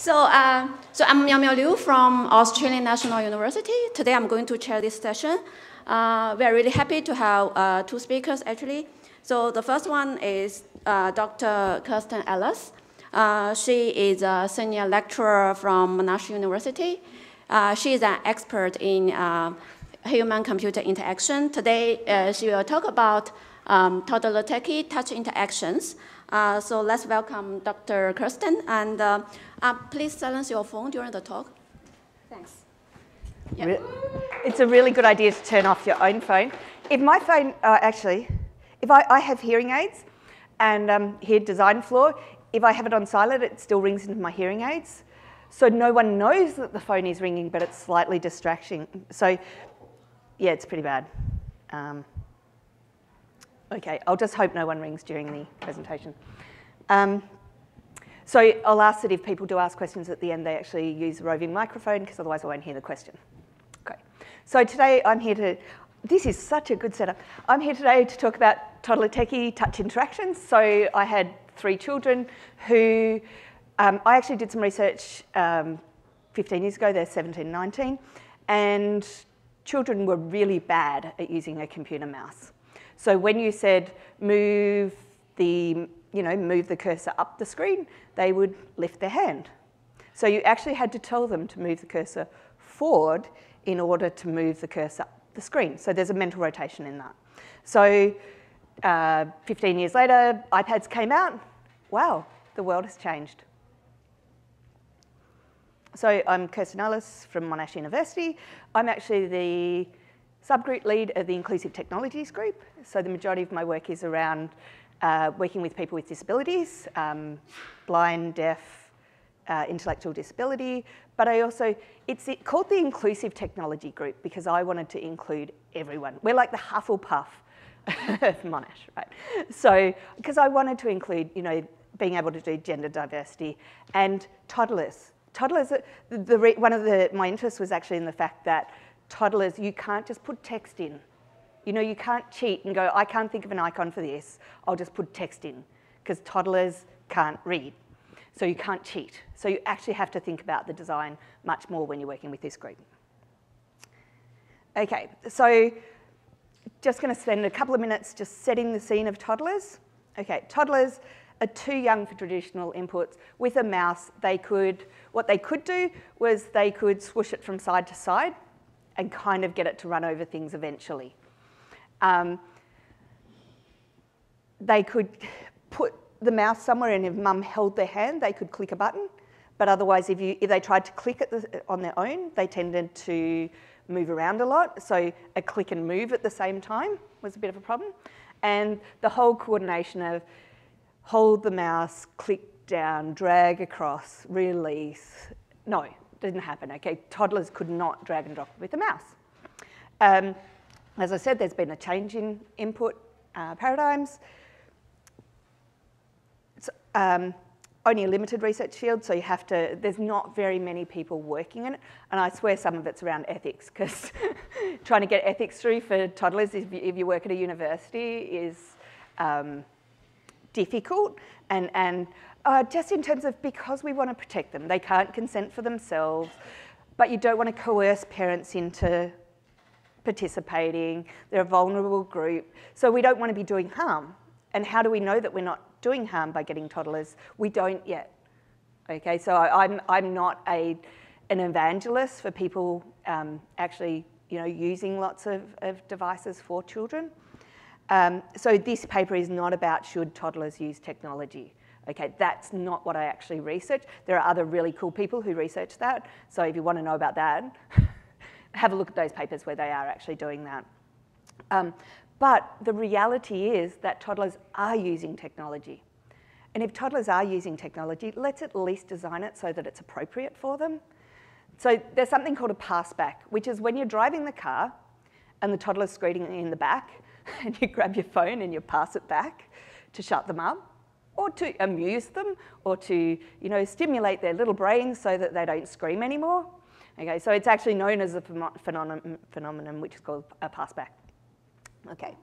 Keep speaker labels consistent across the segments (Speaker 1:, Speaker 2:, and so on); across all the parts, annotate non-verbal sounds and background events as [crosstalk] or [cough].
Speaker 1: So, uh, so I'm Miao Liu from Australian National University. Today I'm going to chair this session. Uh, we are really happy to have uh, two speakers actually. So the first one is uh, Dr. Kirsten Ellis. Uh, she is a senior lecturer from Monash University. Uh, she is an expert in human-computer interaction. Today she will talk about um, toddler techie touch interactions. Uh, so let's welcome Dr. Kirsten, and uh, uh, please silence your phone during the talk. Thanks.
Speaker 2: Yep. It's a really good idea to turn off your own phone. If my phone, uh, actually, if I, I, have hearing aids and um, hear design flaw, if I have it on silent, it still rings into my hearing aids. So no one knows that the phone is ringing, but it's slightly distracting. So yeah, it's pretty bad. Um, Okay, I'll just hope no one rings during the presentation. Um, so I'll ask that if people do ask questions at the end, they actually use a roving microphone, because otherwise I won't hear the question. Okay, so today I'm here to, this is such a good setup. I'm here today to talk about toddler techie touch interactions. So I had three children who, um, I actually did some research um, 15 years ago, they're 17, 19, and children were really bad at using a computer mouse. So when you said move the, you know, move the cursor up the screen, they would lift their hand. So you actually had to tell them to move the cursor forward in order to move the cursor up the screen. So there's a mental rotation in that. So uh, 15 years later, iPads came out. Wow, the world has changed. So I'm Kirsten Ellis from Monash University. I'm actually the subgroup lead of the Inclusive Technologies Group. So the majority of my work is around uh, working with people with disabilities, um, blind, deaf, uh, intellectual disability, but I also, it's called the Inclusive Technology Group because I wanted to include everyone. We're like the Hufflepuff [laughs] Monash, right? So, because I wanted to include, you know, being able to do gender diversity and toddlers. Toddlers, the, the, one of the, my interests was actually in the fact that toddlers, you can't just put text in. You know, you can't cheat and go, I can't think of an icon for this, I'll just put text in, because toddlers can't read. So you can't cheat. So you actually have to think about the design much more when you're working with this group. Okay, so just going to spend a couple of minutes just setting the scene of toddlers. Okay, toddlers are too young for traditional inputs. With a mouse, they could, what they could do was they could swoosh it from side to side and kind of get it to run over things eventually. Um, they could put the mouse somewhere and if mum held their hand, they could click a button. But otherwise, if, you, if they tried to click the, on their own, they tended to move around a lot. So a click and move at the same time was a bit of a problem. And the whole coordination of hold the mouse, click down, drag across, release, no, didn't happen, okay? Toddlers could not drag and drop with a mouse. Um, as I said, there's been a change in input uh, paradigms. It's um, only a limited research field, so you have to, there's not very many people working in it, and I swear some of it's around ethics, because [laughs] trying to get ethics through for toddlers if you, if you work at a university is um, difficult, and, and uh, just in terms of because we want to protect them. They can't consent for themselves, but you don't want to coerce parents into participating. They're a vulnerable group. So we don't want to be doing harm. And how do we know that we're not doing harm by getting toddlers? We don't yet. Okay, so I'm, I'm not a, an evangelist for people um, actually you know, using lots of, of devices for children. Um, so this paper is not about should toddlers use technology. Okay, that's not what I actually research. There are other really cool people who research that. So if you want to know about that, [laughs] have a look at those papers where they are actually doing that. Um, but the reality is that toddlers are using technology. And if toddlers are using technology, let's at least design it so that it's appropriate for them. So there's something called a passback, which is when you're driving the car and the toddler's screaming in the back, [laughs] and you grab your phone and you pass it back to shut them up or to amuse them or to you know, stimulate their little brains so that they don't scream anymore. Okay, so it's actually known as a phenomenon, phenomenon which is called a passback. Okay.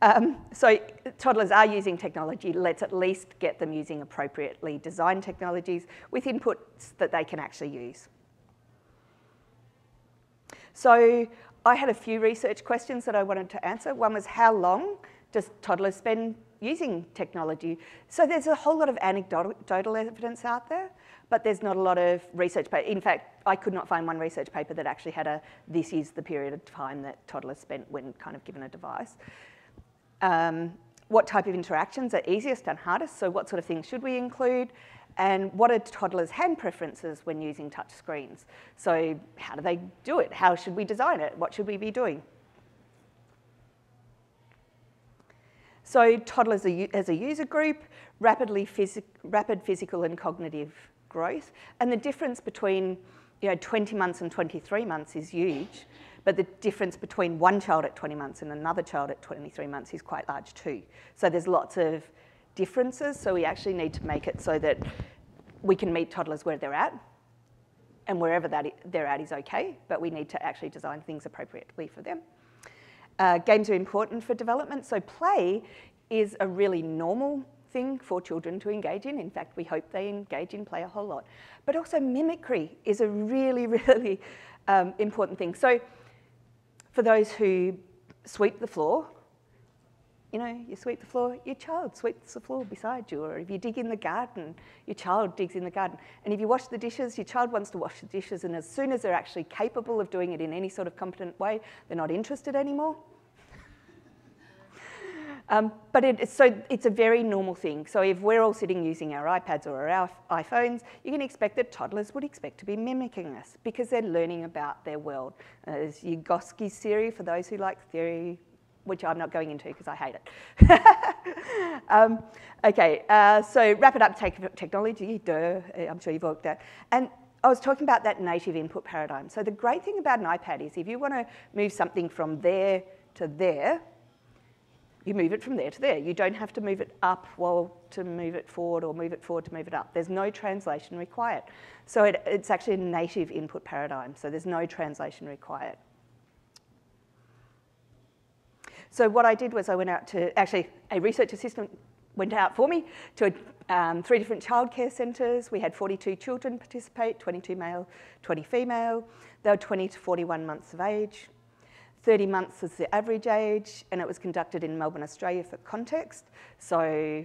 Speaker 2: Um, so toddlers are using technology. Let's at least get them using appropriately designed technologies with inputs that they can actually use. So I had a few research questions that I wanted to answer. One was how long does toddlers spend using technology? So there's a whole lot of anecdotal evidence out there, but there's not a lot of research. In fact, I could not find one research paper that actually had a, this is the period of time that toddlers spent when kind of given a device. Um, what type of interactions are easiest and hardest? So what sort of things should we include? And what are toddlers' hand preferences when using touch screens? So how do they do it? How should we design it? What should we be doing? So toddlers as a user group, rapidly phys rapid physical and cognitive growth. And the difference between you know, 20 months and 23 months is huge. But the difference between one child at 20 months and another child at 23 months is quite large too. So there's lots of differences. So we actually need to make it so that we can meet toddlers where they're at and wherever that they're at is okay, but we need to actually design things appropriately for them. Uh, games are important for development, so play is a really normal thing for children to engage in. In fact, we hope they engage in play a whole lot. But also mimicry is a really, [laughs] really um, important thing. So for those who sweep the floor, you know, you sweep the floor, your child sweeps the floor beside you. Or if you dig in the garden, your child digs in the garden. And if you wash the dishes, your child wants to wash the dishes. And as soon as they're actually capable of doing it in any sort of competent way, they're not interested anymore. [laughs] Um, but it, so it's a very normal thing. So if we're all sitting using our iPads or our iPhones, you can expect that toddlers would expect to be mimicking us because they're learning about their world. Uh, there's Vygotsky's theory, for those who like theory, which I'm not going into because I hate it. [laughs] um, okay, uh, so rapid uptake of technology, duh, I'm sure you've worked that. And I was talking about that native input paradigm. So the great thing about an iPad is if you want to move something from there to there, you move it from there to there. You don't have to move it up while to move it forward or move it forward to move it up. There's no translation required. So it, it's actually a native input paradigm, so there's no translation required. So what I did was I went out to, actually a research assistant went out for me to um, three different childcare centres. We had 42 children participate, 22 male, 20 female. They were 20 to 41 months of age. 30 months was the average age, and it was conducted in Melbourne, Australia for context. So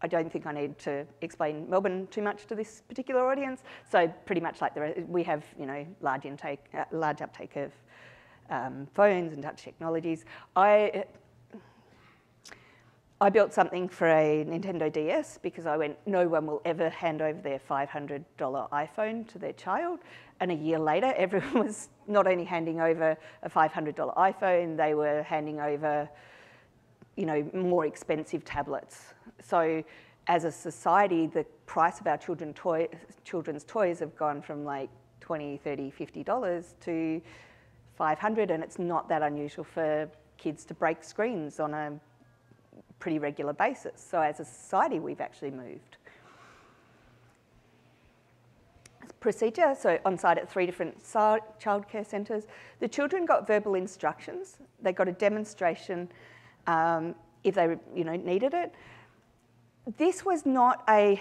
Speaker 2: I don't think I need to explain Melbourne too much to this particular audience. So pretty much like the we have, you know, large intake, uh, large uptake of um, phones and touch technologies. I I built something for a Nintendo DS because I went, no one will ever hand over their $500 iPhone to their child. And a year later, [laughs] everyone was not only handing over a $500 iPhone, they were handing over, you know, more expensive tablets. So as a society, the price of our children toy, children's toys have gone from like 20, 30, 50 dollars to 500 and it's not that unusual for kids to break screens on a pretty regular basis. So as a society, we've actually moved. Procedure, so on site at three different childcare centres. The children got verbal instructions. They got a demonstration um, if they you know, needed it. This was not a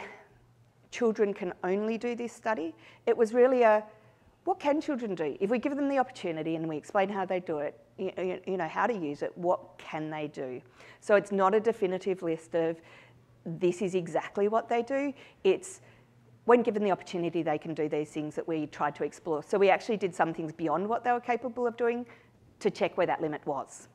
Speaker 2: children can only do this study. It was really a what can children do? If we give them the opportunity and we explain how they do it, you, know, how to use it, what can they do? So it's not a definitive list of this is exactly what they do. It's when given the opportunity, they can do these things that we tried to explore. So we actually did some things beyond what they were capable of doing to check where that limit was.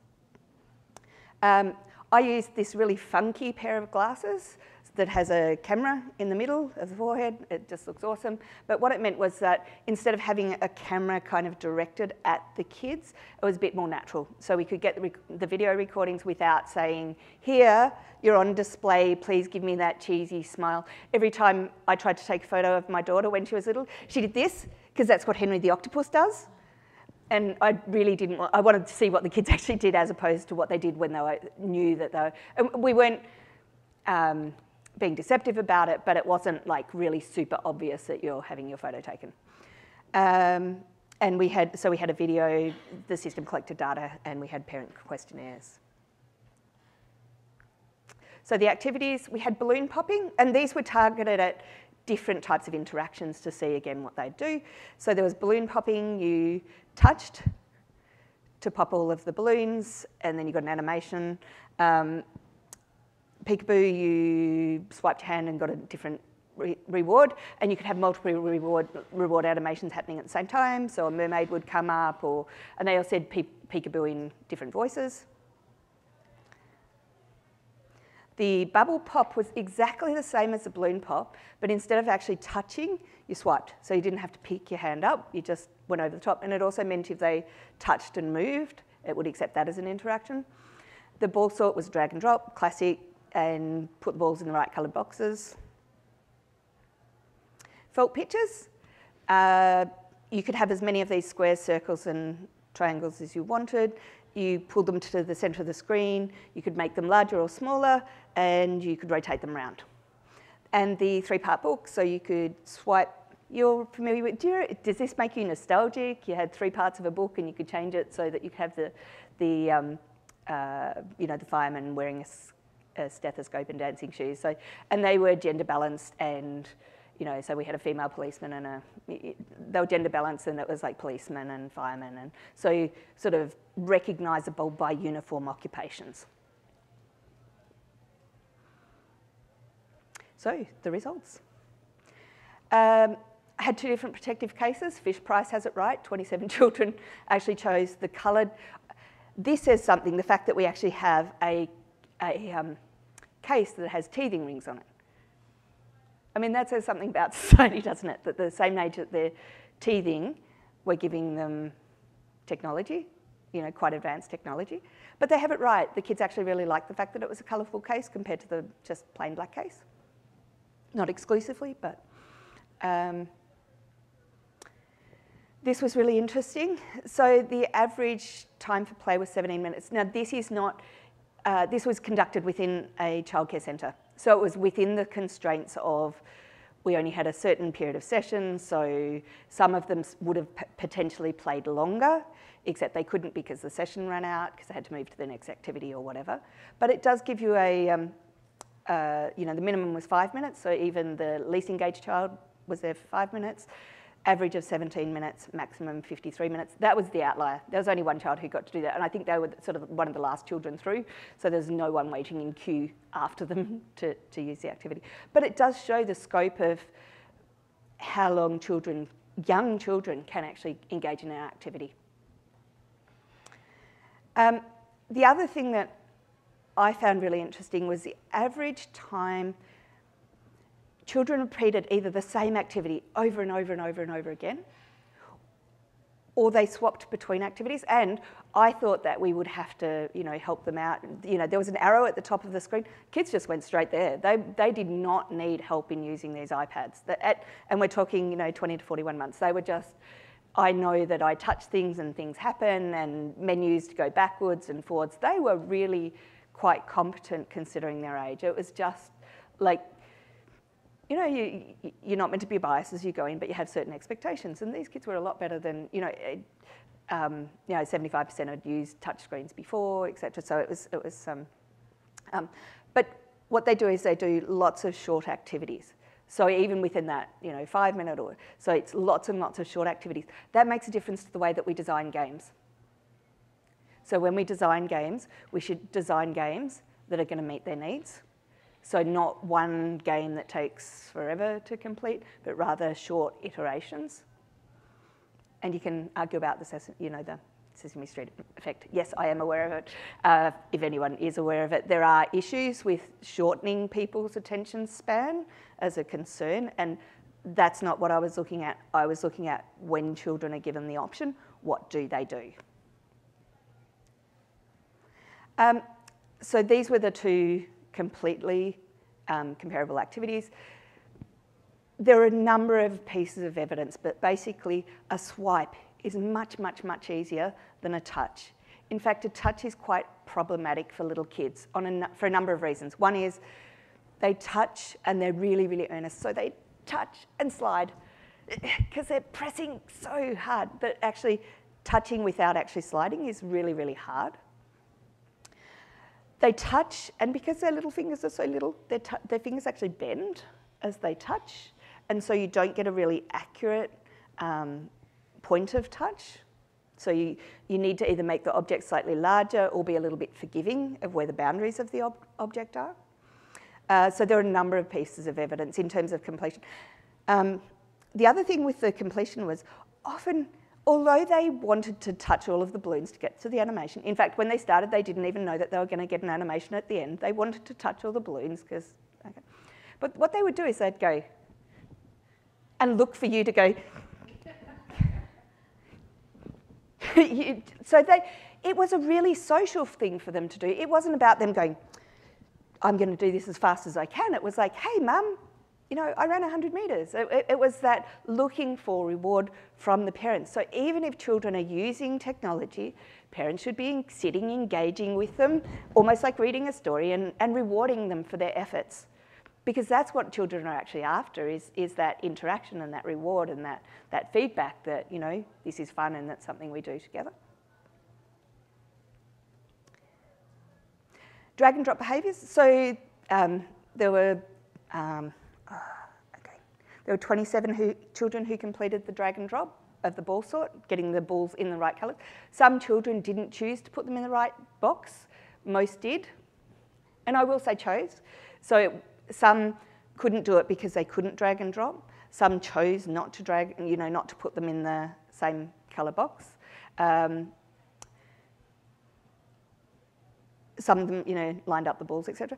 Speaker 2: Um, I used this really funky pair of glasses that has a camera in the middle of the forehead. It just looks awesome. But what it meant was that instead of having a camera kind of directed at the kids, it was a bit more natural. So we could get the, the video recordings without saying, here, you're on display, please give me that cheesy smile. Every time I tried to take a photo of my daughter when she was little, she did this, because that's what Henry the Octopus does. And I really didn't want, I wanted to see what the kids [laughs] actually did as opposed to what they did when they were, knew that they were, and we weren't, um, being deceptive about it, but it wasn't like really super obvious that you're having your photo taken. Um, and we had, so we had a video, the system collected data, and we had parent questionnaires. So the activities, we had balloon popping, and these were targeted at different types of interactions to see again what they do. So there was balloon popping, you touched to pop all of the balloons, and then you got an animation. Um, peekaboo, you swiped your hand and got a different re reward, and you could have multiple reward, reward animations happening at the same time. So a mermaid would come up, or and they all said pe peekaboo in different voices. The bubble pop was exactly the same as the balloon pop, but instead of actually touching, you swiped. So you didn't have to pick your hand up, you just went over the top. And it also meant if they touched and moved, it would accept that as an interaction. The ball sort was drag and drop, classic, and put the balls in the right coloured boxes. Felt pictures. Uh, you could have as many of these squares, circles and triangles as you wanted. You pulled them to the centre of the screen. You could make them larger or smaller, and you could rotate them around. And the three-part book, so you could swipe. You're familiar with, do you, does this make you nostalgic? You had three parts of a book and you could change it so that you could have the, the um, uh, you know, the fireman wearing a, a stethoscope and dancing shoes. So, and they were gender balanced and you know, so we had a female policeman and a, they were gender balanced and it was like policemen and firemen and so sort of recognisable by uniform occupations. So the results. Um, I had two different protective cases. Fisher-Price has it right. 27 [laughs] children actually chose the coloured. This says something, the fact that we actually have a, a um, case that has teething rings on it. I mean, that says something about [laughs] society, doesn't it? That the same age that they're teething, we're giving them technology, you know, quite advanced technology. But they have it right. The kids actually really like the fact that it was a colourful case compared to the just plain black case. Not exclusively, but um, this was really interesting. So the average time for play was 17 minutes. Now this is not, uh, this was conducted within a childcare centre. So it was within the constraints of we only had a certain period of sessions, so some of them would have potentially played longer, except they couldn't because the session ran out, because they had to move to the next activity or whatever. But it does give you a, um, uh, you know, the minimum was five minutes, so even the least engaged child was there for five minutes average of 17 minutes, maximum 53 minutes. That was the outlier. There was only one child who got to do that, and I think they were sort of one of the last children through, so there's no one waiting in queue after them [laughs] to, to use the activity. But it does show the scope of how long children, young children, can actually engage in our activity. Um, the other thing that I found really interesting was the average time children repeated either the same activity over and over and over and over again, or they swapped between activities. And I thought that we would have to, you know, help them out. You know, there was an arrow at the top of the screen. Kids just went straight there. They, they did not need help in using these iPads. At, and we're talking, you know, 20 to 41 months. They were just, I know that I touch things and things happen and menus to go backwards and forwards. They were really quite competent considering their age. It was just like you know, you, you're not meant to be biased as you go in, but you have certain expectations. And these kids were a lot better than, you know, um, you know, 75% had used touchscreens before, etc. So it was, it was, um, um, but what they do is they do lots of short activities. So even within that, you know, five minute or, so it's lots and lots of short activities. That makes a difference to the way that we design games. So when we design games, we should design games that are going to meet their needs so not one game that takes forever to complete, but rather short iterations. And you can argue about the, you know, the Sesame Street effect. Yes, I am aware of it. Uh, if anyone is aware of it, there are issues with shortening people's attention span as a concern, and that's not what I was looking at. I was looking at when children are given the option, what do they do? Um, so these were the two completely um, comparable activities. There are a number of pieces of evidence, but basically a swipe is much, much, much easier than a touch. In fact, a touch is quite problematic for little kids a, for a number of reasons. One is they touch and they're really, really earnest. So they touch and slide [laughs] because they're pressing so hard that actually touching without actually sliding is really, really hard. They touch, and because their little fingers are so little, their, their fingers actually bend as they touch, and so you don't get a really accurate um, point of touch. So you, you need to either make the object slightly larger or be a little bit forgiving of where the boundaries of the ob object are. Uh, so there are a number of pieces of evidence in terms of completion. Um, the other thing with the completion was often, although they wanted to touch all of the balloons to get to the animation, in fact, when they started, they didn't even know that they were going to get an animation at the end. They wanted to touch all the balloons because, okay. But what they would do is they'd go and look for you to go, [laughs] so they, it was a really social thing for them to do. It wasn't about them going, I'm going to do this as fast as I can. It was like, hey, mum, you know, I ran 100 metres. It, it, was that looking for reward from the parents. So even if children are using technology, parents should be sitting, engaging with them, almost like reading a story and, and rewarding them for their efforts. Because that's what children are actually after, is, is that interaction and that reward and that, that feedback that, you know, this is fun and that's something we do together. Drag and drop behaviours. So um, there were um, okay, there were 27 who, children who completed the drag and drop of the ball sort, getting the balls in the right colours. Some children didn't choose to put them in the right box. Most did, and I will say chose. So some couldn't do it because they couldn't drag and drop. Some chose not to drag, you know, not to put them in the same colour box. Um, some of them, you know, lined up the balls, etc.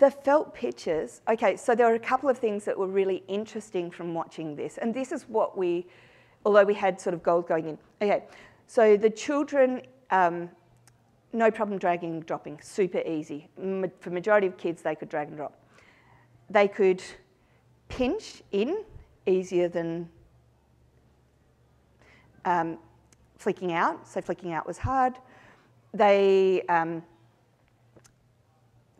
Speaker 2: The felt pictures, okay, so there are a couple of things that were really interesting from watching this, and this is what we, although we had sort of gold going in. Okay, so the children, um, no problem dragging and dropping, super easy. For majority of kids, they could drag and drop. They could pinch in easier than um, flicking out, so flicking out was hard. They um,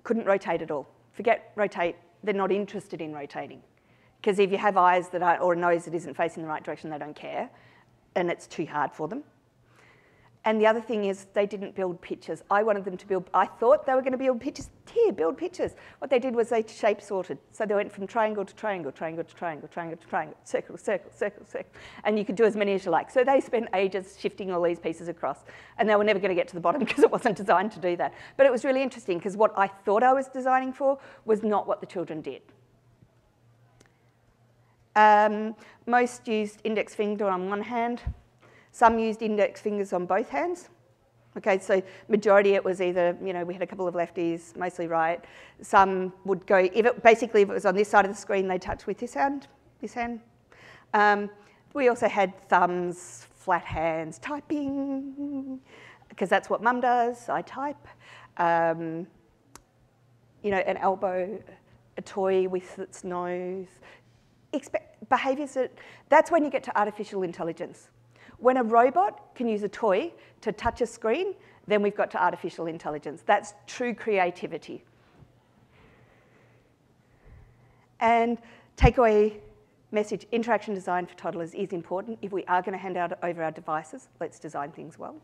Speaker 2: couldn't rotate at all. Forget rotate, they're not interested in rotating. Because if you have eyes that are, or a nose that isn't facing the right direction, they don't care, and it's too hard for them. And the other thing is they didn't build pictures. I wanted them to build, I thought they were going to build pictures. Here, build pictures. What they did was they shape sorted. So they went from triangle to triangle, triangle to triangle, triangle to triangle, circle, circle, circle, circle. And you could do as many as you like. So they spent ages shifting all these pieces across. And they were never going to get to the bottom [laughs] because it wasn't designed to do that. But it was really interesting because what I thought I was designing for was not what the children did. Um, most used index finger on one hand, some used index fingers on both hands. Okay, so majority it was either, you know, we had a couple of lefties, mostly right. Some would go, if it, basically if it was on this side of the screen, they touch with this hand, this hand. Um, we also had thumbs, flat hands, typing, because that's what mum does, I type. Um, you know, an elbow, a toy with its nose. Expect behaviours that, that's when you get to artificial intelligence. When a robot can use a toy to touch a screen, then we've got to artificial intelligence. That's true creativity. And takeaway message, interaction design for toddlers is important. If we are going to hand out over our devices, let's design things well.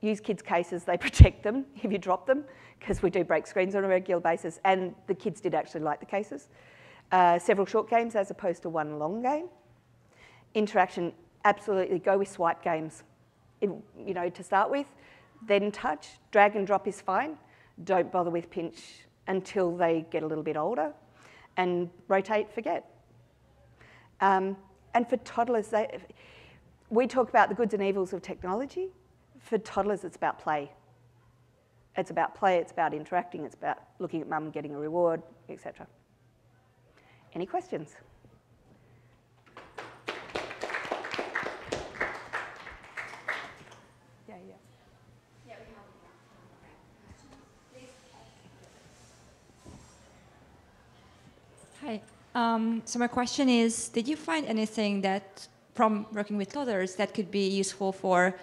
Speaker 2: Use kids' cases, they [laughs] protect them if you drop them, because we do break screens on a regular basis, and the kids did actually like the cases. Uh, several short games as opposed to one long game. Interaction absolutely go with swipe games. You know, to start with, then touch, drag and drop is fine. Don't bother with pinch until they get a little bit older. And rotate, forget. Um, and for toddlers, they, we talk about the goods and evils of technology. For toddlers, it's about play. It's about play, it's about interacting, it's about looking at mum and getting a reward, etc. Any questions?
Speaker 3: Hi. Um, so my question is, did you find anything that, from working with toddlers, that could be useful for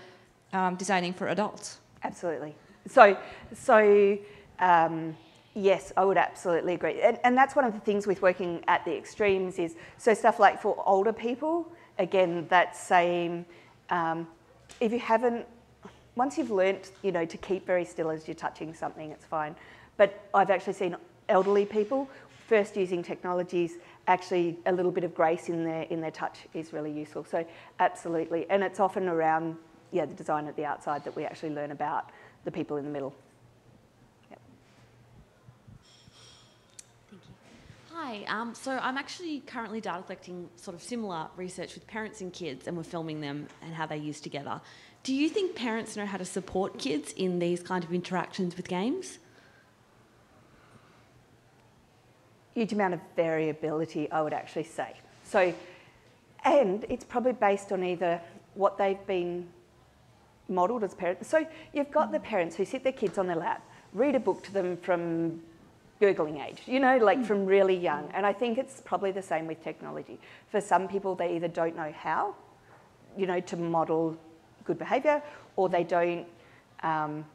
Speaker 3: um, designing for adults?
Speaker 2: Absolutely. So, so um, yes, I would absolutely agree. And, and that's one of the things with working at the extremes is, so stuff like for older people, again, that same, um, if you haven't, once you've learnt, you know, to keep very still as you're touching something, it's fine. But I've actually seen elderly people first using technologies, actually a little bit of grace in their in their touch is really useful. So absolutely, and it's often around yeah the design at the outside that we actually learn about the people in the middle.
Speaker 4: Hi, um, so I'm actually currently data collecting sort of similar research with parents and kids, and we're filming them and how they use together. Do you think parents know how to support kids in these kind of interactions with games?
Speaker 2: Huge amount of variability, I would actually say. So, and it's probably based on either what they've been modelled as parents. So you've got the parents who sit their kids on their lap, read a book to them from Googling age, you know, like from really young. And I think it's probably the same with technology. For some people, they either don't know how, you know, to model good behaviour, or they don't, um,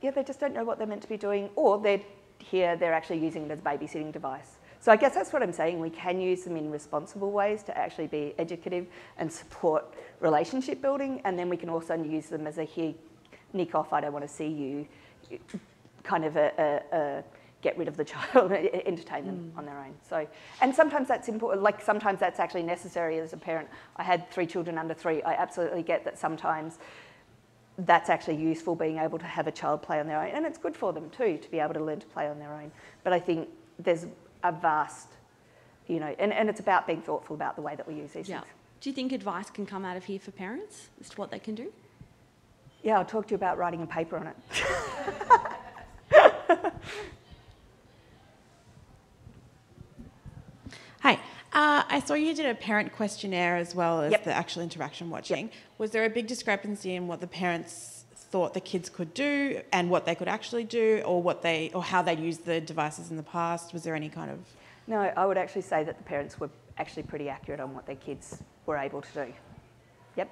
Speaker 2: yeah, they just don't know what they're meant to be doing, or they're here, they're actually using it as a babysitting device. So I guess that's what I'm saying. We can use them in responsible ways to actually be educative and support relationship building, and then we can also use them as a here, nick off, I don't want to see you, kind of a, a, a get rid of the child, [laughs] entertain them mm. on their own. So, and sometimes that's important. Like sometimes that's actually necessary as a parent. I had three children under three. I absolutely get that sometimes that's actually useful being able to have a child play on their own, and it's good for them too to be able to learn to play on their own. But I think there's a vast, you know, and, and it's about being thoughtful about the way that we use these yeah. things.
Speaker 4: Do you think advice can come out of here for parents as to what they can do?
Speaker 2: Yeah, I'll talk to you about writing a paper on it. [laughs]
Speaker 5: Hi. Uh, I saw you did a parent questionnaire as well as yep. the actual interaction watching. Yep. Was there a big discrepancy in what the parents thought the kids could do and what they could actually do, or what they or how they used the devices in the past? Was there any kind of?
Speaker 2: No, I would actually say that the parents were actually pretty accurate on what their kids were able to do. Yep.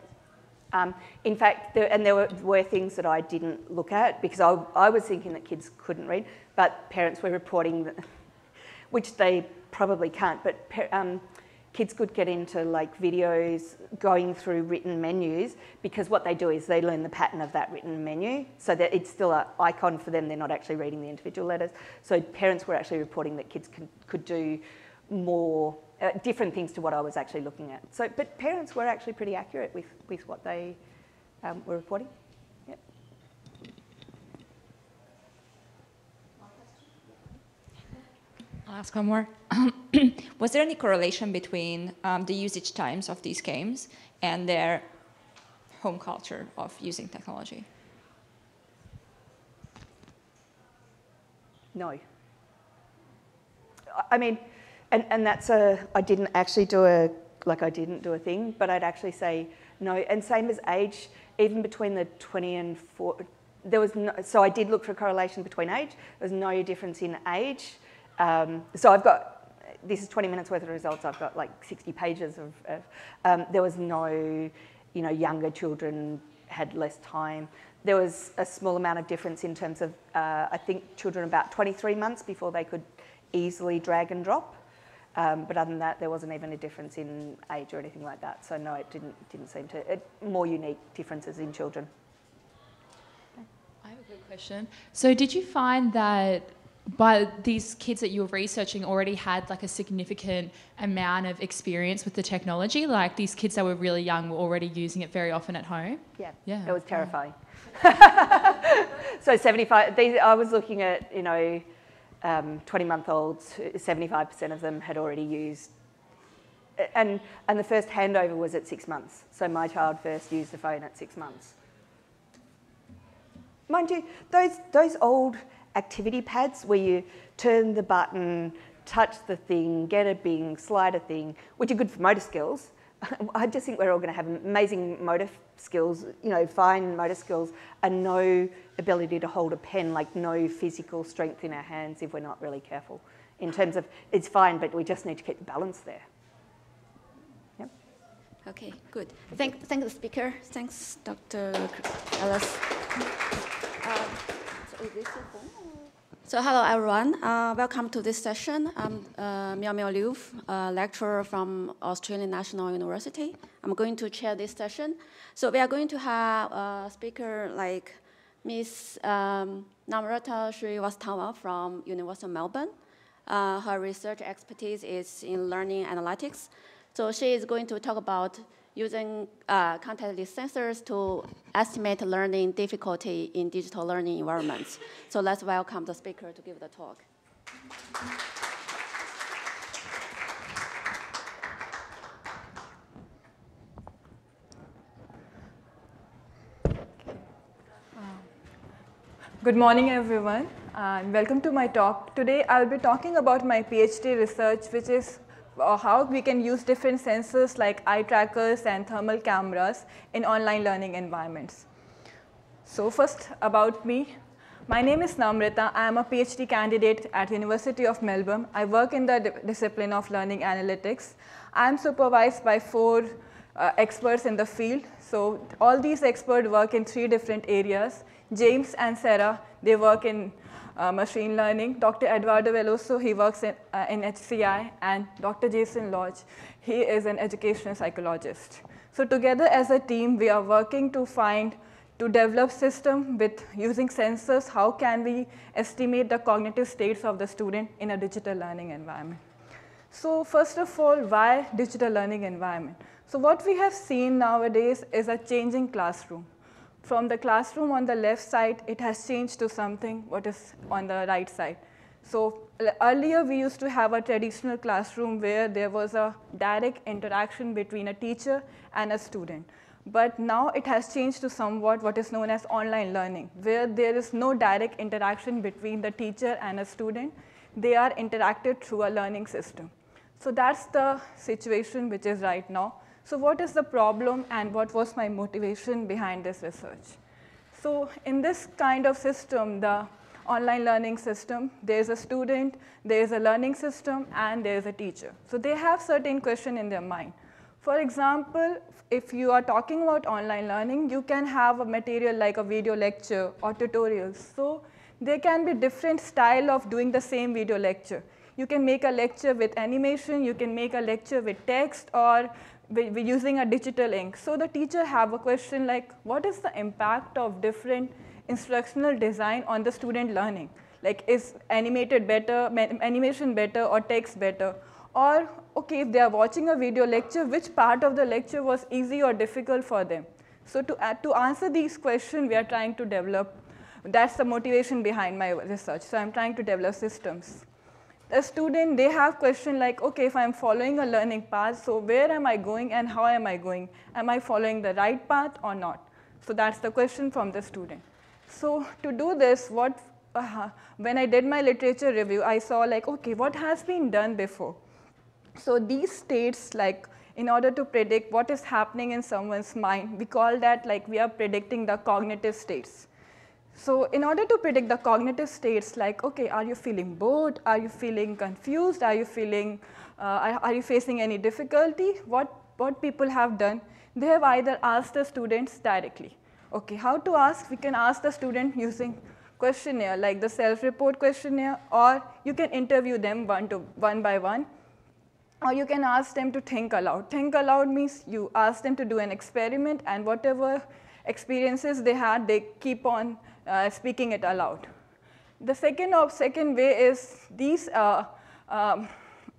Speaker 2: Um, in fact, there, and there were, were, things that I didn't look at because I, I was thinking that kids couldn't read, but parents were reporting that, [laughs] which they probably can't, but um, kids could get into like videos going through written menus because what they do is they learn the pattern of that written menu so that it's still an icon for them, they're not actually reading the individual letters. So parents were actually reporting that kids could, could do more uh, different things to what I was actually looking at. So, but parents were actually pretty accurate with, with what they um, were reporting.
Speaker 3: I'll ask one more. [clears throat] Was there any correlation between um, the usage times of these games and their home culture of using technology?
Speaker 2: No. I mean, and, and that's a, I didn't actually do a, like I didn't do a thing, but I'd actually say no. And same as age, even between the 20 and 4, there was no, so I did look for a correlation between age. There was no difference in age. Um, so I've got, this is 20 minutes worth of results, I've got like 60 pages of, of um, there was no, you know, younger children had less time. There was a small amount of difference in terms of, uh, I think children about 23 months before they could easily drag and drop. Um, but other than that, there wasn't even a difference in age or anything like that. So no, it didn't didn't seem to. It, more unique differences in children.
Speaker 6: I have a good question. So did you find that but these kids that you were researching already had like a significant amount of experience with the technology. Like these kids that were really young were already using it very often at home.
Speaker 2: Yeah.
Speaker 6: Yeah.
Speaker 2: It was terrifying. Yeah. [laughs] so 75 these i was looking at you know um, 20 month olds 75% of them had already used and and the first handover was at six months. So my child first used the phone at six months. Mind you those those old activity pads where you turn the button, touch the thing, get a bing, slide a thing, which are good for motor skills. [laughs] I just think we're all going to have amazing motor skills, you know, fine motor skills, and no ability to hold a pen, like no physical strength in our hands if we're not really careful. In terms of, it's fine, but we just need to keep the balance there. Yep.
Speaker 1: Okay, good. Thank, thank the speaker. Thanks, Dr. Ellis. Uh, so hello everyone, uh, welcome to this session. I'm uh, Miao Miao Liu, a lecturer from Australian National University. I'm going to chair this session. So we are going to have a speaker like Ms. Um, Namrata Srivastava from University of Melbourne. Uh, her research expertise is in learning analytics. So she is going to talk about using uh, contactless sensors to estimate learning difficulty in digital learning environments. So let's welcome the speaker to give the talk.
Speaker 7: Good morning, everyone, and welcome to my talk. Today, I'll be talking about my PhD research, which is uh, how we can use different sensors like eye trackers and thermal cameras in online learning environments. So first about me. My name is Namrata. I am a PhD candidate at University of Melbourne. I work in the discipline of learning analytics. I am supervised by four uh, experts in the field. So all these experts work in three different areas. James and Sarah, they work in uh, machine learning. Dr. Eduardo Velloso, he works in, uh, in HCI, and Dr. Jason Lodge, he is an educational psychologist. So together as a team, we are working to find, to develop system with using sensors, how can we estimate the cognitive states of the student in a digital learning environment. So first of all, why digital learning environment? So what we have seen nowadays is a changing classroom. From the classroom on the left side, it has changed to something what is on the right side. So earlier we used to have a traditional classroom where there was a direct interaction between a teacher and a student. But now it has changed to somewhat what is known as online learning, where there is no direct interaction between the teacher and a student. They are interacted through a learning system. So that's the situation which is right now. So what is the problem and what was my motivation behind this research? So in this kind of system, the online learning system, there's a student, there's a learning system, and there's a teacher. So they have certain question in their mind. For example, if you are talking about online learning, you can have a material like a video lecture or tutorials. So there can be different style of doing the same video lecture. You can make a lecture with animation, you can make a lecture with text, or we're using a digital ink. So the teacher have a question like, what is the impact of different instructional design on the student learning? Like, is animated better, animation better, or text better? Or, okay, if they are watching a video lecture, which part of the lecture was easy or difficult for them? So to, uh, to answer these questions, we are trying to develop, that's the motivation behind my research. So I'm trying to develop systems a student, they have question like, okay, if I'm following a learning path, so where am I going and how am I going? Am I following the right path or not? So that's the question from the student. So to do this, what, uh, when I did my literature review, I saw like, okay, what has been done before? So these states, like, in order to predict what is happening in someone's mind, we call that like we are predicting the cognitive states. So in order to predict the cognitive states, like, okay, are you feeling bored? Are you feeling confused? Are you feeling, uh, are you facing any difficulty? What, what people have done, they have either asked the students directly. Okay, how to ask? We can ask the student using questionnaire, like the self-report questionnaire, or you can interview them one, to, one by one, or you can ask them to think aloud. Think aloud means you ask them to do an experiment, and whatever experiences they had, they keep on uh, speaking it aloud. The second, of second way is these uh, um,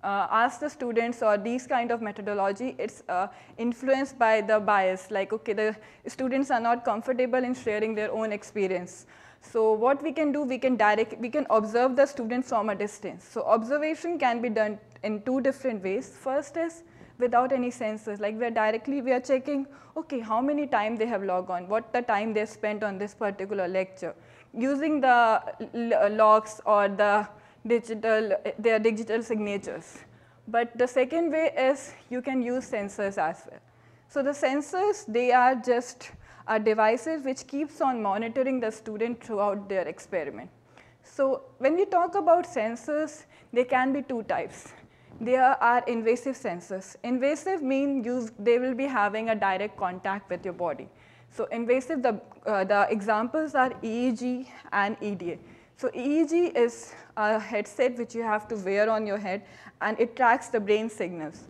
Speaker 7: uh, ask the students or these kind of methodology, it's uh, influenced by the bias. Like, okay, the students are not comfortable in sharing their own experience. So what we can do, we can direct, we can observe the students from a distance. So observation can be done in two different ways. First is without any sensors. Like we're directly, we are checking, okay, how many time they have logged on, what the time they spent on this particular lecture. Using the logs or the digital, their digital signatures. But the second way is you can use sensors as well. So the sensors, they are just are devices which keeps on monitoring the student throughout their experiment. So when we talk about sensors, there can be two types there are invasive sensors. Invasive mean they will be having a direct contact with your body. So invasive, the, uh, the examples are EEG and EDA. So EEG is a headset which you have to wear on your head, and it tracks the brain signals.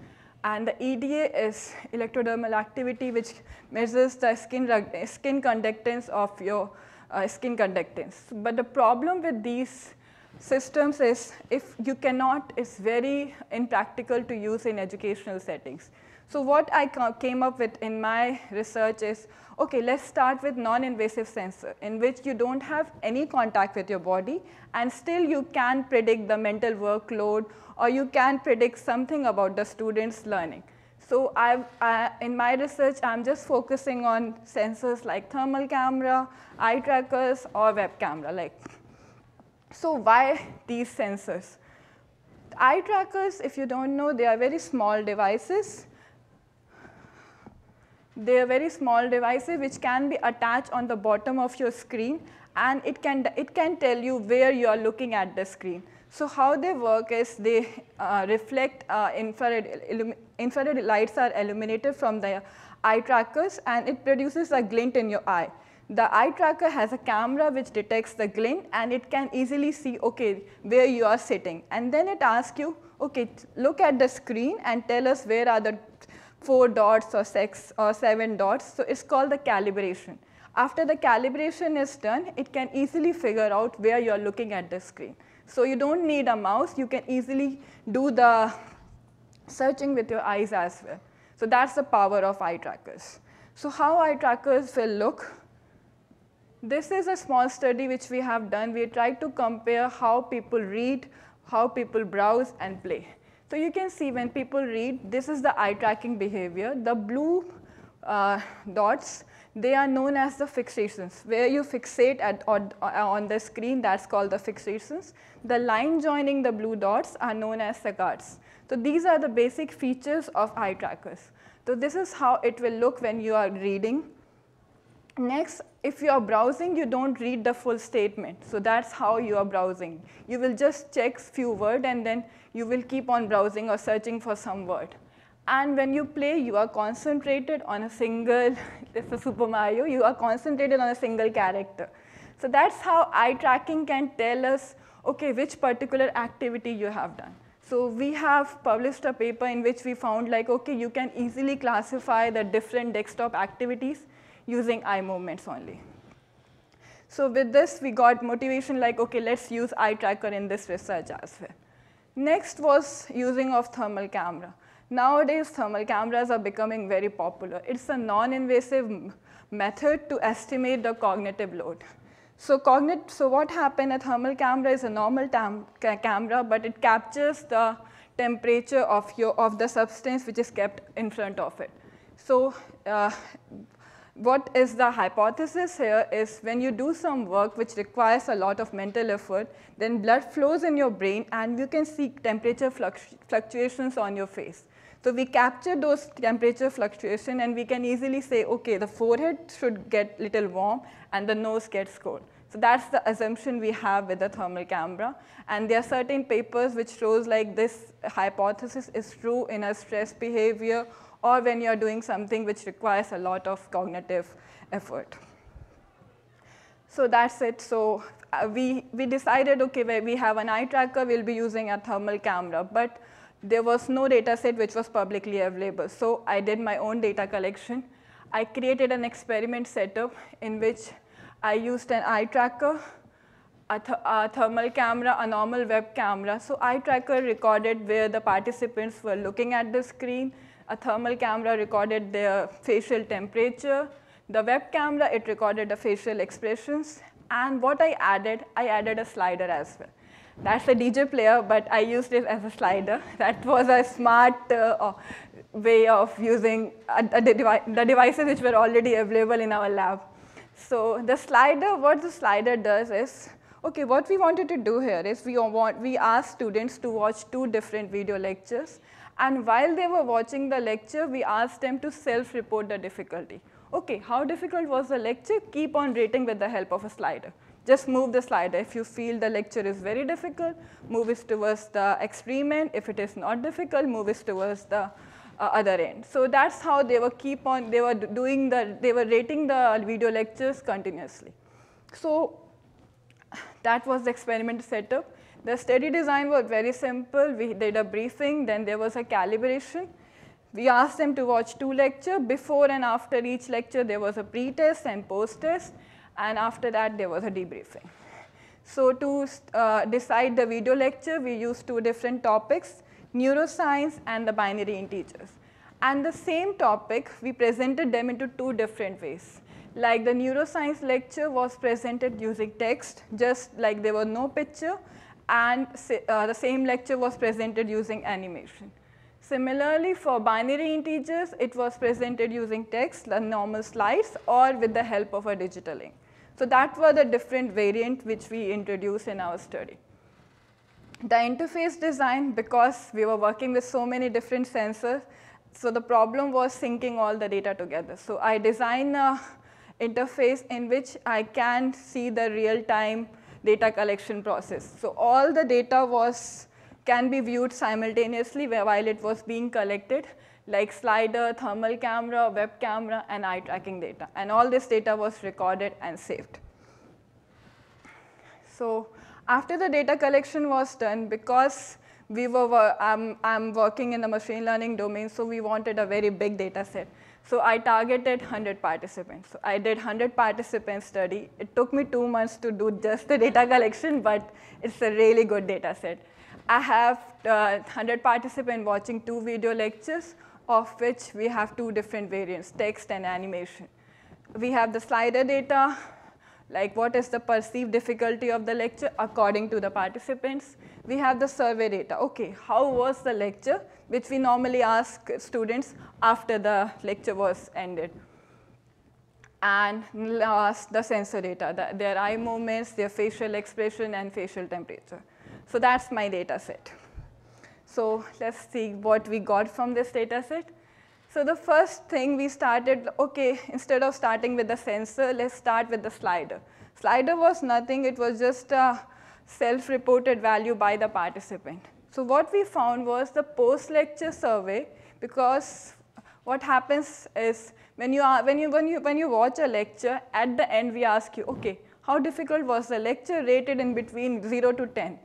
Speaker 7: And the EDA is electrodermal activity, which measures the skin, skin conductance of your uh, skin conductance. But the problem with these systems is if you cannot, it's very impractical to use in educational settings. So what I came up with in my research is, okay, let's start with non-invasive sensor in which you don't have any contact with your body and still you can predict the mental workload or you can predict something about the student's learning. So uh, in my research, I'm just focusing on sensors like thermal camera, eye trackers, or web camera. Like, so why these sensors? Eye trackers, if you don't know, they are very small devices. They are very small devices which can be attached on the bottom of your screen and it can, it can tell you where you are looking at the screen. So how they work is they uh, reflect uh, infrared, infrared lights are illuminated from the eye trackers and it produces a glint in your eye. The eye tracker has a camera which detects the glint and it can easily see, okay, where you are sitting. And then it asks you, okay, look at the screen and tell us where are the four dots or six or seven dots. So it's called the calibration. After the calibration is done, it can easily figure out where you are looking at the screen. So you don't need a mouse. You can easily do the searching with your eyes as well. So that's the power of eye trackers. So how eye trackers will look? This is a small study which we have done. We tried to compare how people read, how people browse and play. So you can see when people read, this is the eye tracking behavior. The blue uh, dots they are known as the fixations. Where you fixate at, on, on the screen, that's called the fixations. The line joining the blue dots are known as the saccades. So these are the basic features of eye trackers. So this is how it will look when you are reading. Next, if you are browsing, you don't read the full statement. So that's how you are browsing. You will just check few words and then you will keep on browsing or searching for some word. And when you play, you are concentrated on a single, [laughs] this is Super Mario, you are concentrated on a single character. So that's how eye tracking can tell us, okay, which particular activity you have done. So we have published a paper in which we found like, okay, you can easily classify the different desktop activities using eye movements only. So with this, we got motivation like, okay, let's use eye tracker in this research as well. Next was using of thermal camera. Nowadays, thermal cameras are becoming very popular. It's a non-invasive method to estimate the cognitive load. So, cognit so what happened, a thermal camera is a normal ca camera, but it captures the temperature of, your, of the substance which is kept in front of it. So, uh, what is the hypothesis here is when you do some work which requires a lot of mental effort, then blood flows in your brain and you can see temperature fluctuations on your face. So we capture those temperature fluctuation and we can easily say, okay, the forehead should get little warm and the nose gets cold. So that's the assumption we have with the thermal camera. And there are certain papers which shows like this hypothesis is true in a stress behavior or when you're doing something which requires a lot of cognitive effort. So that's it. So uh, we, we decided, okay, we have an eye tracker, we'll be using a thermal camera. But there was no data set which was publicly available. So I did my own data collection. I created an experiment setup in which I used an eye tracker, a, th a, thermal camera, a normal web camera. So eye tracker recorded where the participants were looking at the screen. A thermal camera recorded their facial temperature. The web camera, it recorded the facial expressions. And what I added, I added a slider as well. That's a DJ player, but I used it as a slider. [laughs] That was a smart uh, way of using uh, the, devi the devices which were already available in our lab. So the slider, what the slider does is, okay, what we wanted to do here is we, want, we asked students to watch two different video lectures. And while they were watching the lecture, we asked them to self-report the difficulty. Okay, how difficult was the lecture? Keep on rating with the help of a slider just move the slider. If you feel the lecture is very difficult, move it towards the extreme end. If it is not difficult, move it towards the uh, other end. So that's how they were keep on, they were doing the, they were rating the video lectures continuously. So That was the experiment setup. The study design was very simple. We did a briefing, then there was a calibration. We asked them to watch two lectures. Before and after each lecture, there was a pre-test and post-test, and after that, there was a debriefing. So to uh, decide the video lecture, we used two different topics, neuroscience and the binary integers. And the same topic, we presented them into two different ways. Like the neuroscience lecture was presented using text, just like there was no picture, and uh, the same lecture was presented using animation. Similarly, for binary integers, it was presented using text, the normal slides, or with the help of a digital ink. So that were the different variant which we introduced in our study. The interface design, because we were working with so many different sensors, so the problem was syncing all the data together. So I designed a [laughs] interface in which I can see the real-time data collection process. So all the data was can be viewed simultaneously while it was being collected, like slider, thermal camera, web camera, and eye tracking data. And all this data was recorded and saved. So after the data collection was done, because we were, um, I'm working in the machine learning domain, so we wanted a very big data set. So I targeted 100 participants. So I did 100 participant study. It took me two months to do just the data collection, but it's a really good data set. I have uh, 100 participants watching two video lectures, of which we have two different variants, text and animation. We have the slider data, like what is the perceived difficulty of the lecture according to the participants. We have the survey data. Okay, how was the lecture, which we normally ask students after the lecture was ended. And last, the sensor data, the, their eye movements, their facial expression, and facial temperature. So that's my data set. So let's see what we got from this data set. So the first thing we started, okay, instead of starting with the sensor, let's start with the slider. Slider was nothing, it was just a self-reported value by the participant. So what we found was the post-lecture survey, because what happens is when you, are, when, you, when, you, when you watch a lecture, at the end we ask you, okay, how difficult was the lecture rated in between 0 to 10?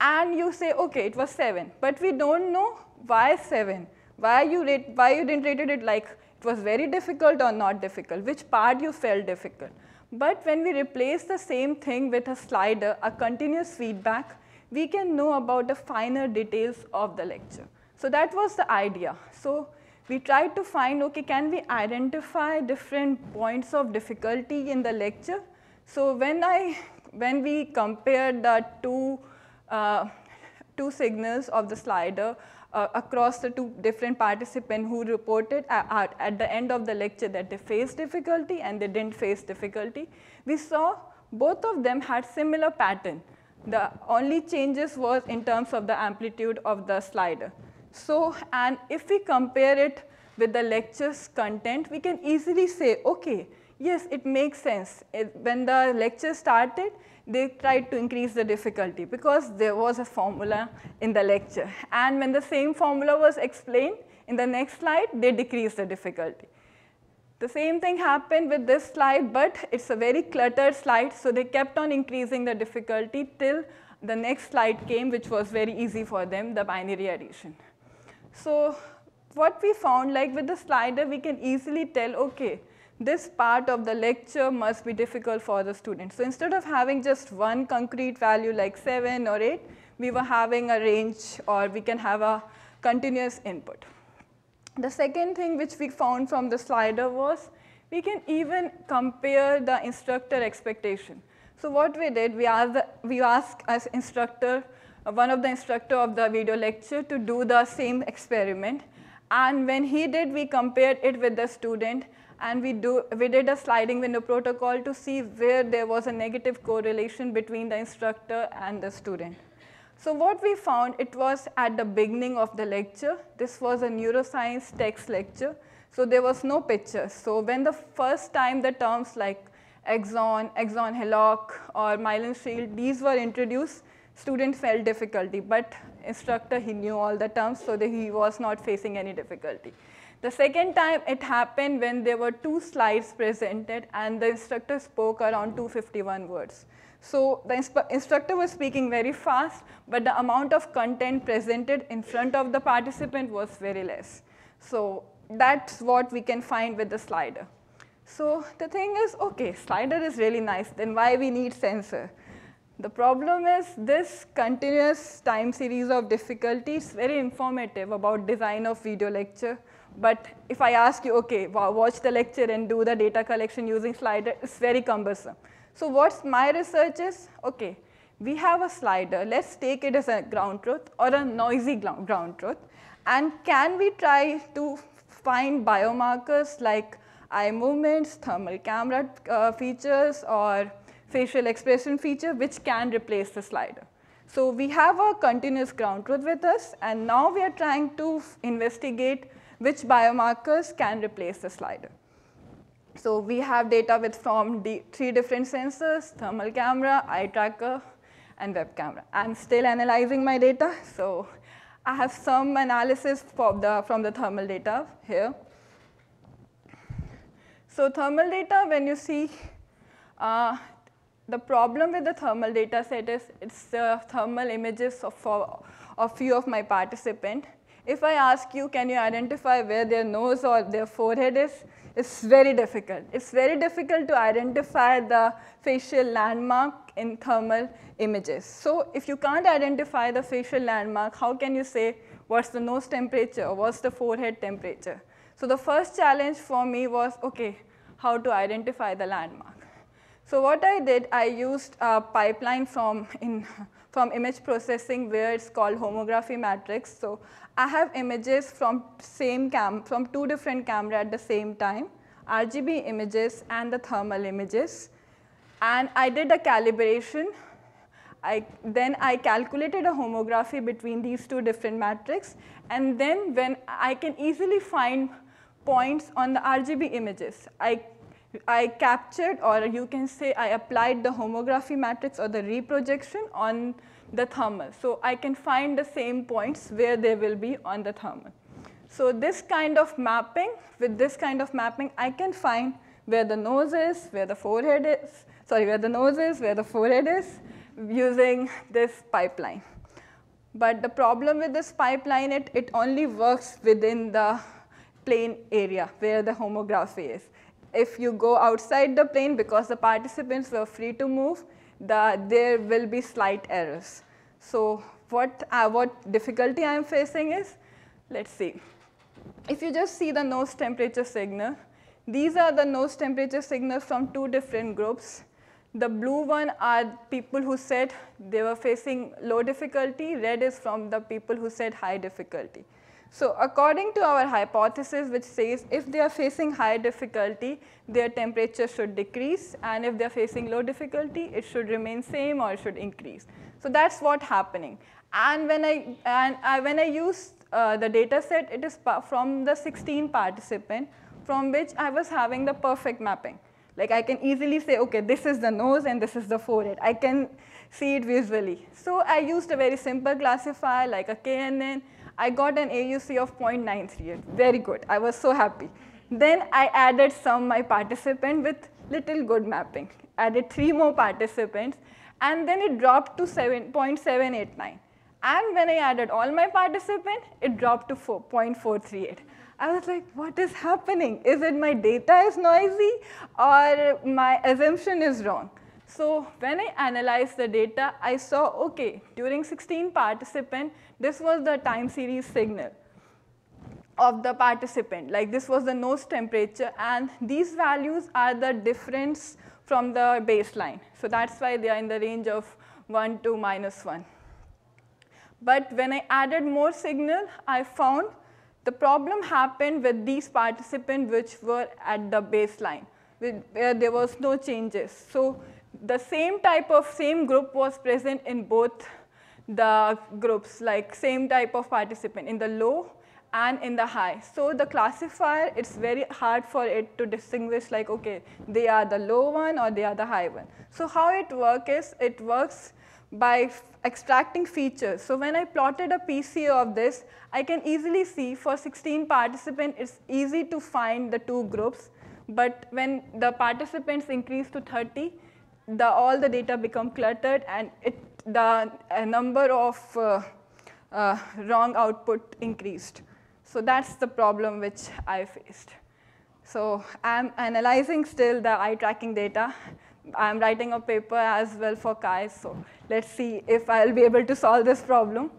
Speaker 7: And you say, okay, it was 7. But we don't know why 7. Why you, rate, why you didn't rate it like it was very difficult or not difficult, which part you felt difficult. But when we replace the same thing with a slider, a continuous feedback, we can know about the finer details of the lecture. So that was the idea. So we tried to find, okay, can we identify different points of difficulty in the lecture? So when, I, when we compared the two, uh, two signals of the slider, uh, across the two different participants who reported at, at the end of the lecture that they faced difficulty and they didn't face difficulty, we saw both of them had similar pattern. The only changes was in terms of the amplitude of the slider. So, and if we compare it with the lecture's content, we can easily say, okay, yes, it makes sense. It, when the lecture started, they tried to increase the difficulty because there was a formula in the lecture. And when the same formula was explained in the next slide, they decreased the difficulty. The same thing happened with this slide, but it's a very cluttered slide, so they kept on increasing the difficulty till the next slide came, which was very easy for them, the binary addition. So what we found, like with the slider, we can easily tell, okay, this part of the lecture must be difficult for the student. So instead of having just one concrete value like 7 or 8, we were having a range or we can have a continuous input. The second thing which we found from the slider was we can even compare the instructor expectation. So what we did, we asked, we asked as instructor, uh, one of the instructor of the video lecture to do the same experiment. And when he did, we compared it with the student and we, do, we did a sliding window protocol to see where there was a negative correlation between the instructor and the student. So what we found, it was at the beginning of the lecture. This was a neuroscience text lecture. So there was no picture. So when the first time the terms like axon, axon hillock, or myelin shield, these were introduced, students felt difficulty. But instructor, he knew all the terms, so he was not facing any difficulty. The second time it happened when there were two slides presented and the instructor spoke around 251 words. So the instructor was speaking very fast, but the amount of content presented in front of the participant was very less. So that's what we can find with the slider. So the thing is, okay, slider is really nice, then why we need sensor? The problem is this continuous time series of difficulties very informative about design of video lecture. But if I ask you, okay, watch the lecture and do the data collection using slider, it's very cumbersome. So what's my research is, okay, we have a slider. Let's take it as a ground truth or a noisy ground truth. And can we try to find biomarkers like eye movements, thermal camera uh, features, or facial expression feature which can replace the slider. So we have a continuous ground truth with us, and now we are trying to investigate which biomarkers can replace the slider. So we have data with from three different sensors, thermal camera, eye tracker, and web camera. I'm still analyzing my data, so I have some analysis the, from the thermal data here. So thermal data, when you see, uh, the problem with the thermal data set is it's the thermal images of a few of my participants. If I ask you, can you identify where their nose or their forehead is, it's very difficult. It's very difficult to identify the facial landmark in thermal images. So if you can't identify the facial landmark, how can you say what's the nose temperature what's the forehead temperature? So the first challenge for me was, okay, how to identify the landmark. So what I did, I used a pipeline from, in, from image processing where it's called homography matrix. So I have images from same cam, from two different camera at the same time, RGB images and the thermal images. And I did a calibration. I, then I calculated a homography between these two different matrices. And then when I can easily find points on the RGB images, I I captured, or you can say I applied the homography matrix or the reprojection on the thermal. So I can find the same points where they will be on the thermal. So this kind of mapping, with this kind of mapping, I can find where the nose is, where the forehead is, sorry, where the nose is, where the forehead is, using this pipeline. But the problem with this pipeline, it, it only works within the plane area where the homography is if you go outside the plane, because the participants were free to move, the, there will be slight errors. So what, uh, what difficulty I'm facing is, let's see. If you just see the nose temperature signal, these are the nose temperature signals from two different groups. The blue one are people who said they were facing low difficulty. Red is from the people who said high difficulty. So according to our hypothesis, which says if they are facing high difficulty, their temperature should decrease, and if they are facing low difficulty, it should remain same or it should increase. So that's what happening. And when I, and I, when I use uh, the data set, it is from the 16 participant from which I was having the perfect mapping. Like I can easily say, okay, this is the nose and this is the forehead. I can see it visually. So I used a very simple classifier like a KNN, I got an AUC of 0.938. Very good. I was so happy. Then I added some my participant with little good mapping. Added three more participants, and then it dropped to 7.789. And when I added all my participants, it dropped to 0.438. I was like, what is happening? Is it my data is noisy or my assumption is wrong? So when I analyzed the data, I saw, okay, during 16 participants, this was the time series signal of the participant. Like this was the nose temperature, and these values are the difference from the baseline. So that's why they are in the range of 1 to minus 1. But when I added more signal, I found the problem happened with these participants which were at the baseline, where there was no changes. So the same type of same group was present in both the groups, like same type of participant in the low and in the high. So the classifier, it's very hard for it to distinguish like, okay, they are the low one or they are the high one. So how it works is, it works by extracting features. So when I plotted a PCA of this, I can easily see for 16 participants, it's easy to find the two groups. But when the participants increase to 30, the, all the data become cluttered and it, the number of uh, uh, wrong output increased. So that's the problem which I faced. So I'm analyzing still the eye tracking data. I'm writing a paper as well for CHI, so let's see if I'll be able to solve this problem.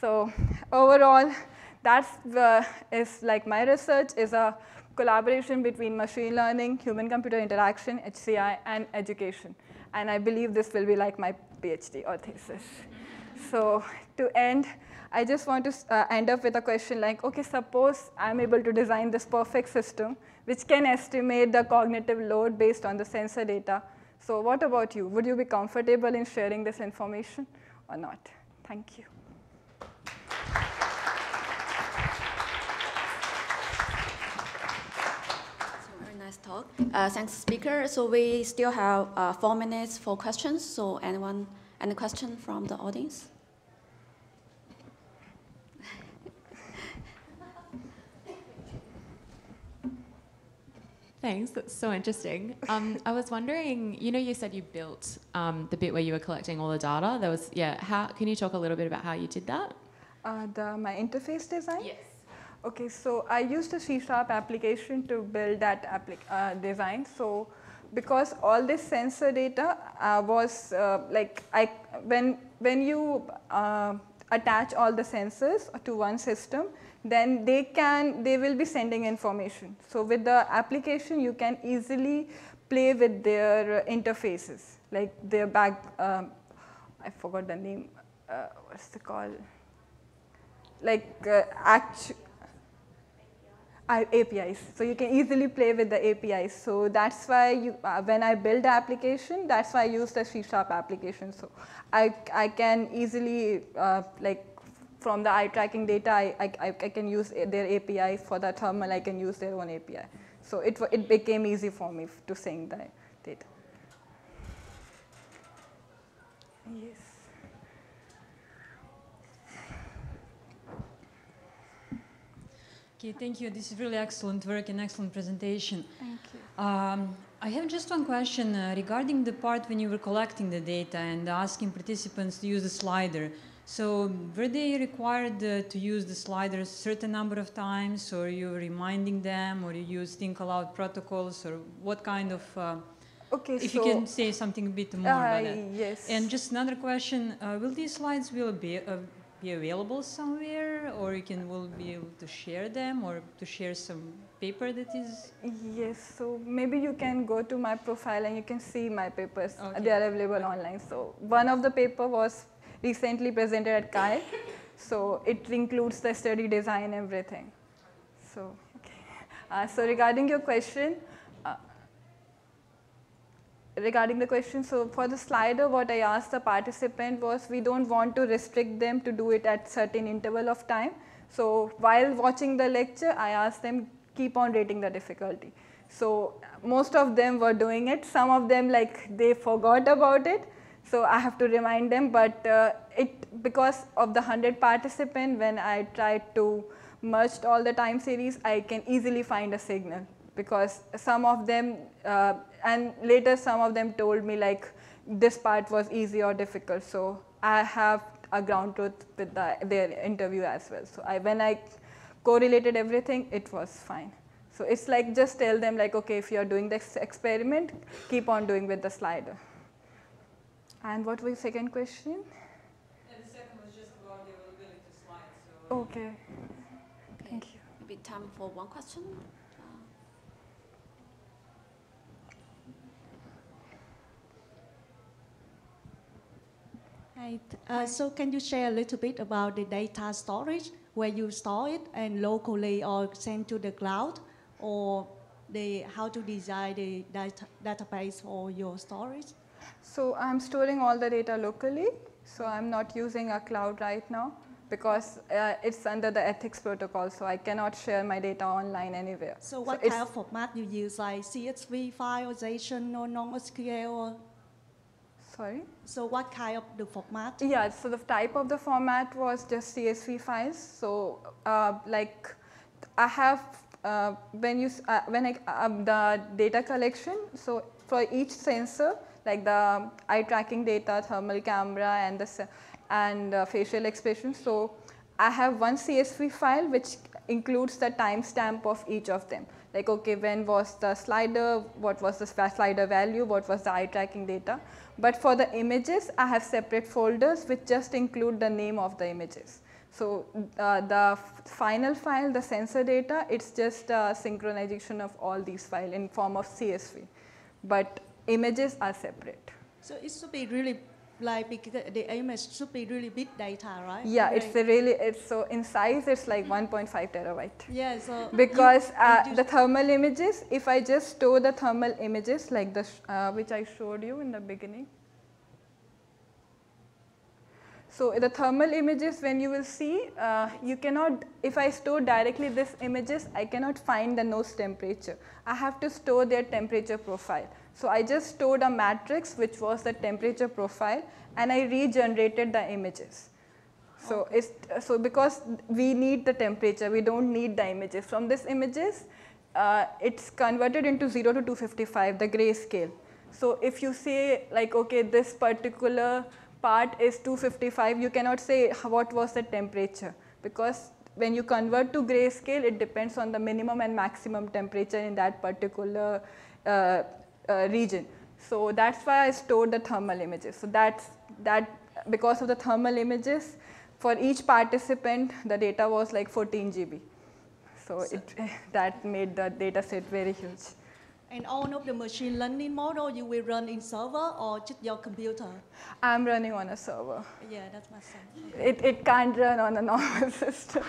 Speaker 7: So overall, that's the, is like my research is a collaboration between machine learning, human-computer interaction, HCI, and education. And I believe this will be like my PhD or thesis. So to end, I just want to uh, end up with a question like, okay, suppose I'm able to design this perfect system which can estimate the cognitive load based on the sensor data. So what about you? Would you be comfortable in sharing this information or not? Thank you.
Speaker 1: nice talk. Uh, thanks, speaker. So we still have uh, four minutes for questions. So anyone, any question from the audience?
Speaker 8: Thanks, that's so interesting. Um, I was wondering, you know, you said you built um, the bit where you were collecting all the data. There was, yeah. How can you talk a little bit about how you did that?
Speaker 7: Uh, the my interface design.
Speaker 8: Yes.
Speaker 7: Okay, so I used a C Sharp application to build that uh, design. So because all this sensor data uh, was uh, like I when when you uh, attach all the sensors to one system, then they can, they will be sending information. So with the application, you can easily play with their interfaces, like their back, um, I forgot the name, uh, what's the call? Like uh, actu APIs. So you can easily play with the APIs. So that's why you, uh, when I build the application, that's why I use the C Sharp application. So I, I can easily uh, like from the eye tracking data, I, I, I can use their API. For the thermal, I can use their own API. So it, it became easy for me to sync the data. Yes.
Speaker 9: Okay, thank you. This is really excellent work and excellent presentation.
Speaker 7: Thank you.
Speaker 9: Um, I have just one question uh, regarding the part when you were collecting the data and asking participants to use the slider. So were they required uh, to use the sliders a certain number of times, or you reminding them, or you use think aloud protocols, or what kind of? Uh,
Speaker 7: okay,
Speaker 9: if
Speaker 7: so
Speaker 9: you can say something a bit more about that.
Speaker 7: Yes.
Speaker 9: And just another question: uh, Will these slides will be uh, be available somewhere, or you can will be able to share them, or to share some paper that is?
Speaker 7: Yes. So maybe you can go to my profile and you can see my papers.
Speaker 9: Okay.
Speaker 7: They are available online. So one of the paper was recently presented at CHI. [laughs] So it includes the study design, everything. So, okay. Uh, so regarding your question, regarding the question, so for the slider, what I asked the participant was we don't want to restrict them to do it at certain interval of time. So while watching the lecture, I asked them keep on rating the difficulty. So most of them were doing it. Some of them like they forgot about it. So I have to remind them, but uh, it because of the 100 participant, when I tried to merge all the time series, I can easily find a signal because some of them, uh, and later some of them told me like this part was easy or difficult. So I have a ground truth with the, their interview as well. So I, when I correlated everything, it was fine. So it's like just tell them like, okay, if you're doing this experiment, keep on doing with the slider. And what was the second question?
Speaker 9: And the second was just about the availability of slides. So
Speaker 7: okay.
Speaker 1: okay.
Speaker 7: Thank you.
Speaker 1: Maybe time for one question.
Speaker 10: Hi. Uh, so can you share a little bit about the data storage, where you store it and locally or send to the cloud, or the, how to design the data, database for your storage?
Speaker 7: So I'm storing all the data locally. So I'm not using a cloud right now because uh, it's under the ethics protocol. So I cannot share my data online anywhere.
Speaker 10: So what
Speaker 7: so
Speaker 10: kind of format you use, like CSV file or JSON or non-SQL? Or?
Speaker 7: Sorry?
Speaker 10: So what kind of the format?
Speaker 7: Yeah, so the type of the format was just CSV files. So uh, like I have, uh, when you, uh, when I, um, the data collection, so for each sensor, like the eye tracking data, thermal camera, and the and uh, facial expression. So I have one CSV file which includes the timestamp of each of them. Like, okay, when was the slider, what was the slider value, what was the eye tracking data. But for the images, I have separate folders which just include the name of the images. So uh, the final file, the sensor data, it's just a synchronization of all these files in form of CSV. But images are separate.
Speaker 10: So it should be really like the image should be really big data, right?
Speaker 7: Yeah, it's a really it's so in size it's like 1.5 terabyte.
Speaker 10: Yeah, so
Speaker 7: because you, uh, the thermal images, if I just store the thermal images like the uh, which I showed you in the beginning. So the thermal images, when you will see, uh, you cannot, if I store directly this images, I cannot find the nose temperature. I have to store their temperature profile. So I just stored a matrix which was the temperature profile and I regenerated the images. So, okay. it's, so because we need the temperature, we don't need the images. From this images, uh, it's converted into 0 to 255, the grayscale. So if you say like, okay, this particular part is 255, you cannot say what was the temperature because when you convert to grayscale, it depends on the minimum and maximum temperature in that particular uh, uh, region. So that's why I stored the thermal images. So that's that because of the thermal images, for each participant, the data was like 14 GB. So, so it, [laughs] that made the data set very huge.
Speaker 10: And all of the machine learning model you will run in server or just your computer?
Speaker 7: I'm running on a server.
Speaker 10: Yeah, that's my son.
Speaker 7: It, it can't run on a [laughs] normal system.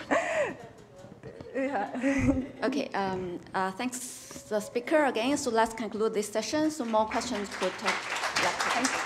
Speaker 1: Yeah. [laughs] okay, um, uh, thanks the speaker again. So let's conclude this session. So more questions could. Yeah.